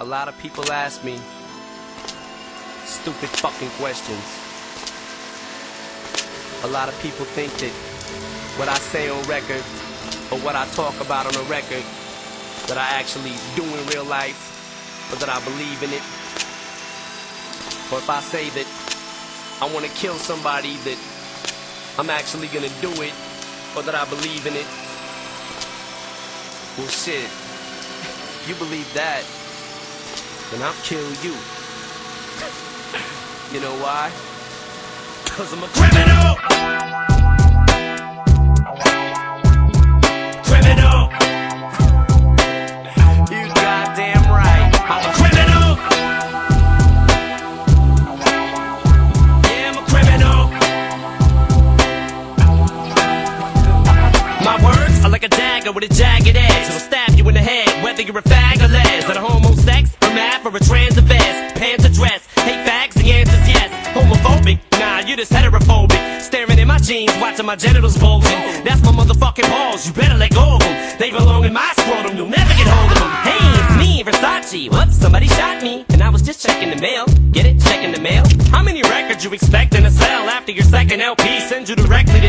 A lot of people ask me stupid fucking questions. A lot of people think that what I say on record or what I talk about on a record that I actually do in real life or that I believe in it. Or if I say that I want to kill somebody that I'm actually gonna do it or that I believe in it. Well shit. If you believe that, then I'll kill you. you know why? Cause I'm a criminal! Criminal! You goddamn right. I'm a criminal! Yeah, I'm a criminal! My words are like a dagger with a jagged edge. It'll stab you in the head, whether you're a fag or les. That a homo sex, or math, or a trans vest. Pants or dress, hate fags, the answer's yes. Homophobic, nah, you're just heterophobic. Staring in my jeans, watching my genitals bulging. That's my motherfucking balls, you better let go of them. They belong in my scrotum, you'll never get hold of them. Hey, it's me, Versace. Whoops, somebody shot me. And I was just checking the mail. Get it? Checking the mail. How many records you expecting to sell after your second LP sends you directly to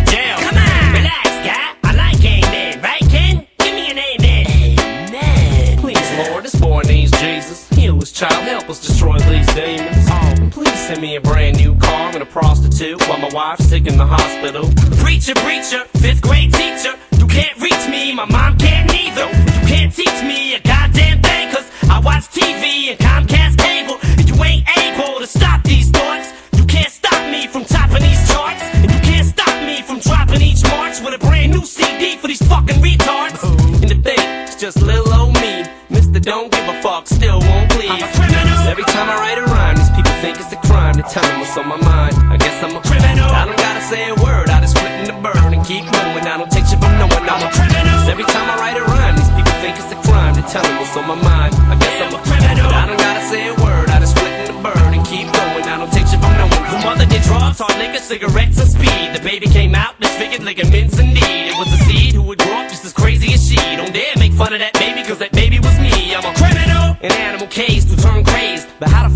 his child, help us destroy these demons. Oh, please send me a brand new car and a prostitute while my wife's sick in the hospital. Preacher, preacher, fifth grade teacher. You can't reach me, my mom can't neither. You can't teach me a goddamn thing, cause I watch TV and Comcast cable. And you ain't able to stop these thoughts. You can't stop me from topping these charts. And you can't stop me from dropping each March with a brand new CD for these fucking retards. Oh. And the thing, just little old me. Mr. Don't give a fuck, still won't please. A. Every time I write a rhyme, these people think it's a crime to tell them what's on my mind. I guess I'm a criminal. I don't gotta say a word, I just split in the bird and keep moving. I don't take shit from no one, I'm a criminal. Every time I write a rhyme, these people think it's a crime to tell them what's on my mind. I guess I'm a criminal. I don't gotta say a word, I just split in the bird and keep going. I don't take shit from no one. The mother did drugs, hard liquor, cigarettes, and speed. The baby came out disfigured, ligaments and need. It was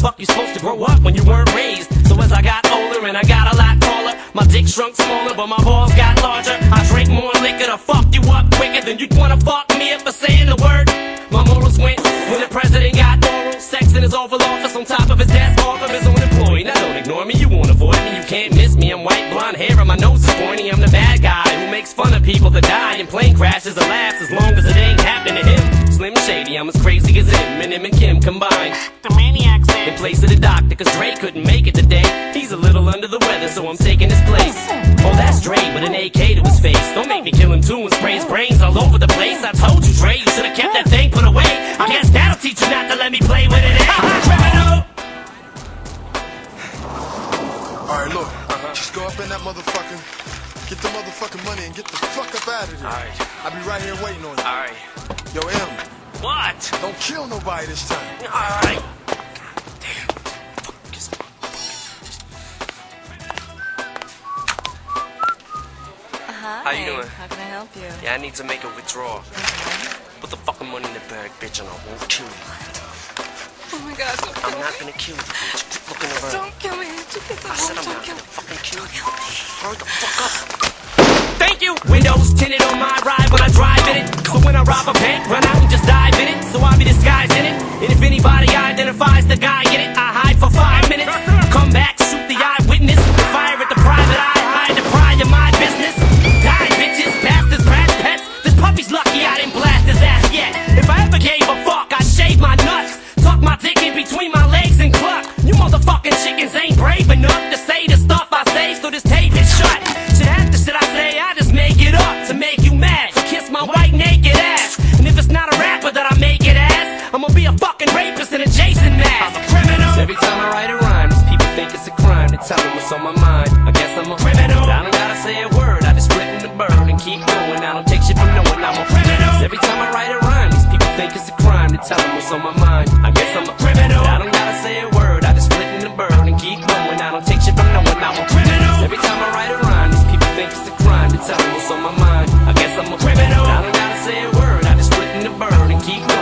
fuck you supposed to grow up when you weren't raised? So as I got older and I got a lot taller, my dick shrunk smaller, but my balls got larger. I drank more liquor to fuck you up quicker than you'd wanna fuck me up for saying the word. My morals went when the president got oral sex in his Oval Office on top of his desk off of his own employee. Now don't ignore me, you won't avoid me, you can't miss me. I'm white, blonde hair, and my nose is pointy. I'm the bad guy who makes fun of people that die in plane crashes or laughs as long as it ain't happening to him. Slim Shady, I'm as crazy as him, and him and Kim combined. The maniac's In place of the doctor, cause Dre couldn't make it today. He's a little under the weather, so I'm taking his place. Oh, that's Dre with an AK to his face. Don't make me kill him too and spray his brains all over the place. I told you, Dre, you should've kept that thing put away. I guess that'll teach you not to let me play with it. Criminal! Alright, look. Just go up in that motherfucker, get the motherfucking money, and get the fuck up out of there. Alright. I'll be right here waiting on you. Alright. Yo, M, What? don't kill nobody this time. Alright. Hi. How you doing? How can I help you? Yeah, I need to make a withdrawal. Put the fucking money in the bag, bitch, and I won't kill you. Oh my God! Don't kill I'm not gonna kill you, bitch. Keep looking around. Don't kill me! Just get the I said I'm don't not kill gonna fucking kill you. Hurry the fuck up. Thank you. Windows tinted on my ride when I drive in it. So when I rob tell them what's on my mind. I guess I'm a criminal. I don't gotta say a word, I just in the bird and keep going. I don't take shit from no one, I'm a criminal. Every time I write a rhyme, these people think it's a crime to tell them what's on my mind. I guess I'm a criminal. I don't gotta say a word, I just in the bird and keep going. I don't take shit from no one, I'm a criminal. Every time I write a rhyme, these people think it's a crime to tell them what's on my mind. I guess I'm a criminal. I don't gotta say a word, I just in the bird and keep going.